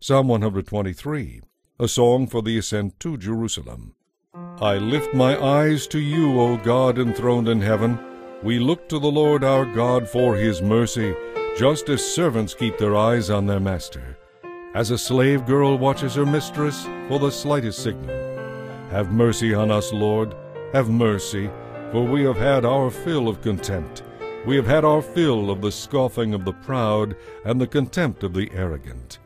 Psalm 123, a song for the ascent to Jerusalem. I lift my eyes to you, O God enthroned in heaven. We look to the Lord our God for his mercy, just as servants keep their eyes on their master, as a slave girl watches her mistress for the slightest signal. Have mercy on us, Lord, have mercy, for we have had our fill of contempt. We have had our fill of the scoffing of the proud and the contempt of the arrogant.